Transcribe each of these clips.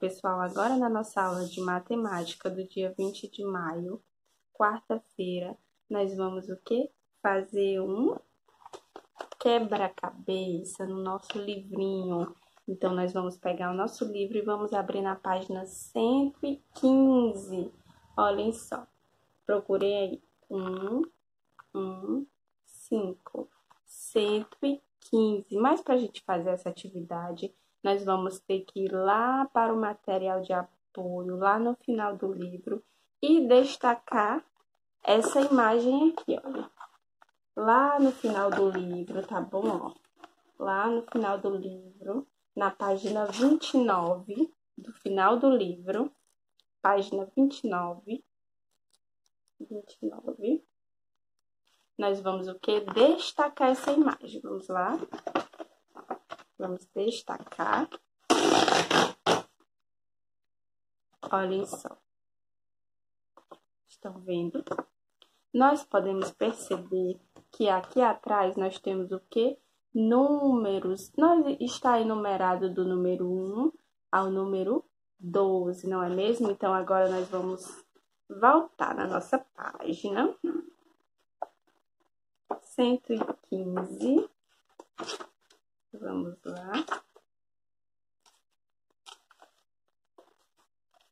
pessoal, agora na nossa aula de matemática do dia 20 de maio, quarta-feira, nós vamos o quê? Fazer um quebra-cabeça no nosso livrinho. Então, nós vamos pegar o nosso livro e vamos abrir na página 115. Olhem só. Procurei aí. Um, um, cinco, cento e quinze. Mas para a gente fazer essa atividade, nós vamos ter que ir lá para o material de apoio, lá no final do livro, e destacar essa imagem aqui, olha. Lá no final do livro, tá bom? Lá no final do livro, na página 29 do final do livro, página 29, 29, nós vamos o que? Destacar essa imagem. Vamos lá. Vamos destacar. Olhem só. Estão vendo? Nós podemos perceber que aqui atrás nós temos o que? Números. Nós está enumerado do número 1 ao número 12, não é mesmo? Então, agora nós vamos voltar na nossa página. 115. Vamos lá.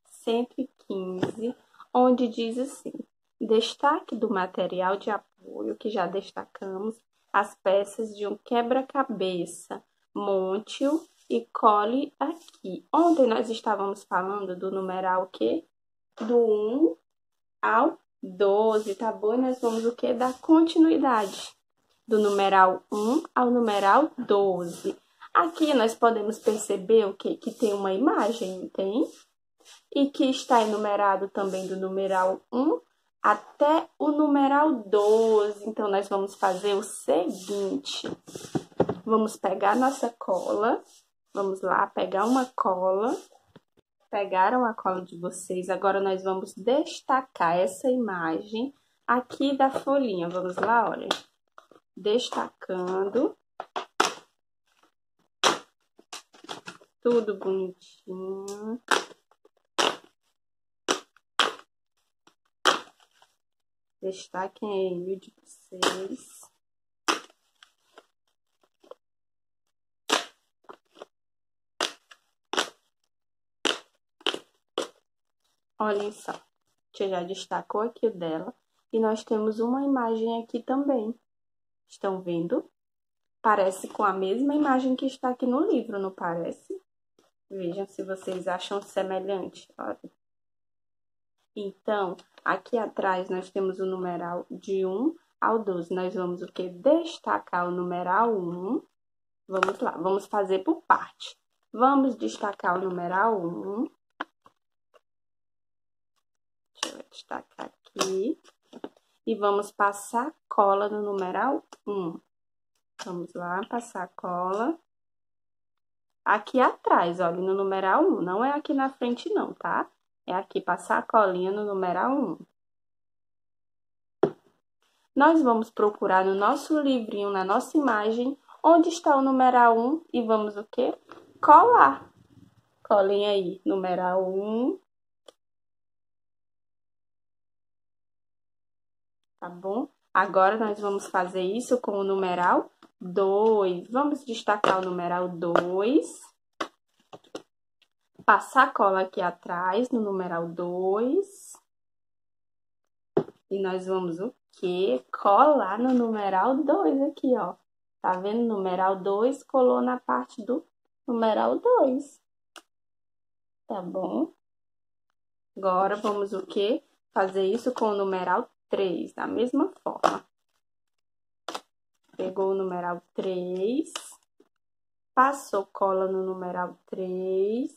115, onde diz assim: destaque do material de apoio que já destacamos as peças de um quebra-cabeça, monte-o e cole aqui. Ontem nós estávamos falando do numeral que do 1 ao 12, tá bom? E nós vamos o que? Dar continuidade do numeral 1 ao numeral 12. Aqui nós podemos perceber o que? Que tem uma imagem, tem? E que está enumerado também do numeral 1 até o numeral 12. Então, nós vamos fazer o seguinte. Vamos pegar nossa cola. Vamos lá, pegar uma cola. Pegaram a cola de vocês. Agora, nós vamos destacar essa imagem aqui da folhinha. Vamos lá, olha destacando. Tudo bonitinho. Destaquem aí de vocês. Olhem só, a já destacou aqui o dela. E nós temos uma imagem aqui também. Estão vendo? Parece com a mesma imagem que está aqui no livro, não parece? Vejam se vocês acham semelhante. Olha. Então, aqui atrás nós temos o numeral de 1 ao 12. Nós vamos o que? Destacar o numeral 1. Vamos lá, vamos fazer por parte. Vamos destacar o numeral 1. Deixa eu destacar aqui e vamos passar cola no numeral 1. Vamos lá, passar cola. Aqui atrás, olha, no numeral 1. Não é aqui na frente, não, tá? É aqui, passar a colinha no numeral 1. Nós vamos procurar no nosso livrinho, na nossa imagem, onde está o numeral 1 e vamos o quê? Colar. Colhem aí, numeral 1, tá bom? Agora, nós vamos fazer isso com o numeral 2. Vamos destacar o numeral 2. Passar a cola aqui atrás no numeral 2. E nós vamos o quê? Colar no numeral 2 aqui, ó. Tá vendo? Numeral 2 colou na parte do numeral 2. Tá bom? Agora, vamos o quê? Fazer isso com o numeral 3, da mesma forma. Pegou o numeral 3, passou cola no numeral 3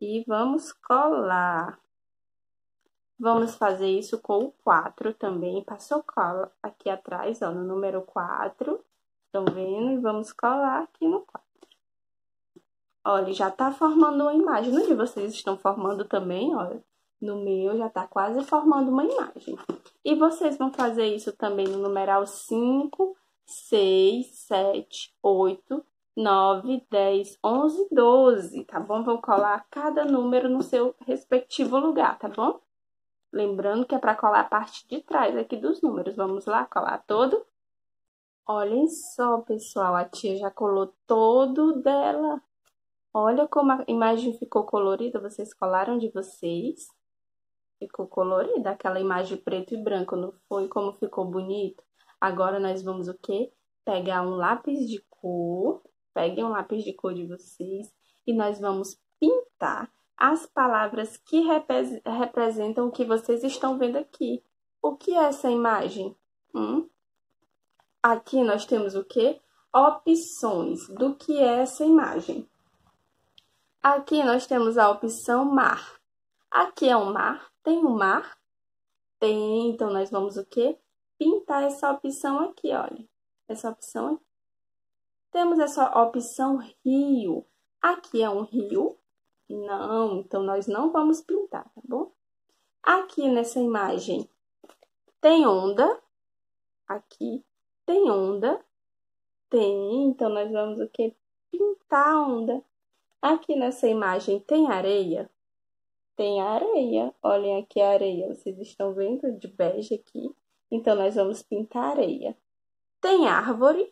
e vamos colar. Vamos fazer isso com o 4 também. Passou cola aqui atrás, ó, no número 4. Estão vendo? E vamos colar aqui no 4. Olha, já tá formando uma imagem. No de vocês estão formando também, olha. No meu já está quase formando uma imagem. E vocês vão fazer isso também no numeral 5, 6, 7, 8, 9, 10, 11, 12, tá bom? Vou colar cada número no seu respectivo lugar, tá bom? Lembrando que é para colar a parte de trás aqui dos números. Vamos lá, colar todo? Olhem só, pessoal, a tia já colou todo dela. Olha como a imagem ficou colorida. Vocês colaram de vocês? Ficou colorida aquela imagem preto e branco, não foi? Como ficou bonito? Agora nós vamos o quê? Pegar um lápis de cor. Peguem um lápis de cor de vocês e nós vamos pintar as palavras que representam o que vocês estão vendo aqui. O que é essa imagem? Hum? Aqui nós temos o que? Opções do que é essa imagem. Aqui nós temos a opção mar. Aqui é um mar. Tem um mar? Tem. Então, nós vamos o que? Pintar essa opção aqui, olha. Essa opção aqui. Temos essa opção rio. Aqui é um rio? Não, então nós não vamos pintar, tá bom? Aqui nessa imagem tem onda. Aqui tem onda. Tem, então nós vamos o que? Pintar a onda. Aqui nessa imagem tem areia? Tem areia. Olhem aqui a areia. Vocês estão vendo de bege aqui? Então nós vamos pintar areia. Tem árvore?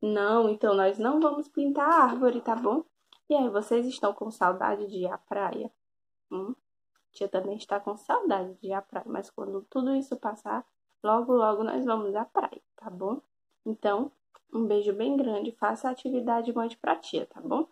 Não, então nós não vamos pintar árvore, tá bom? E aí, vocês estão com saudade de ir à praia? Hum? Tia também está com saudade de ir à praia, mas quando tudo isso passar, logo, logo nós vamos à praia, tá bom? Então, um beijo bem grande, faça a atividade e mande pra tia, tá bom?